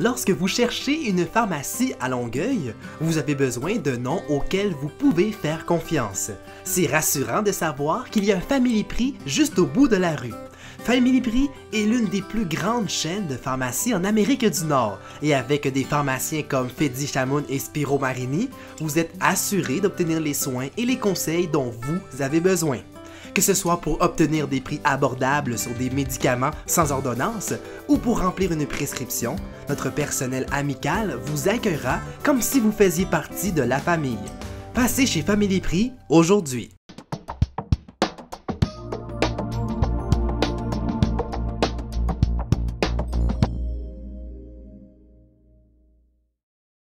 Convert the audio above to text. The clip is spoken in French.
Lorsque vous cherchez une pharmacie à Longueuil, vous avez besoin de noms auxquels vous pouvez faire confiance. C'est rassurant de savoir qu'il y a un Family Prix juste au bout de la rue. Family Prix est l'une des plus grandes chaînes de pharmacies en Amérique du Nord et avec des pharmaciens comme Fedi Chamoun et Spiro Marini, vous êtes assuré d'obtenir les soins et les conseils dont vous avez besoin. Que ce soit pour obtenir des prix abordables sur des médicaments sans ordonnance ou pour remplir une prescription, notre personnel amical vous accueillera comme si vous faisiez partie de la famille. Passez chez Family Prix aujourd'hui.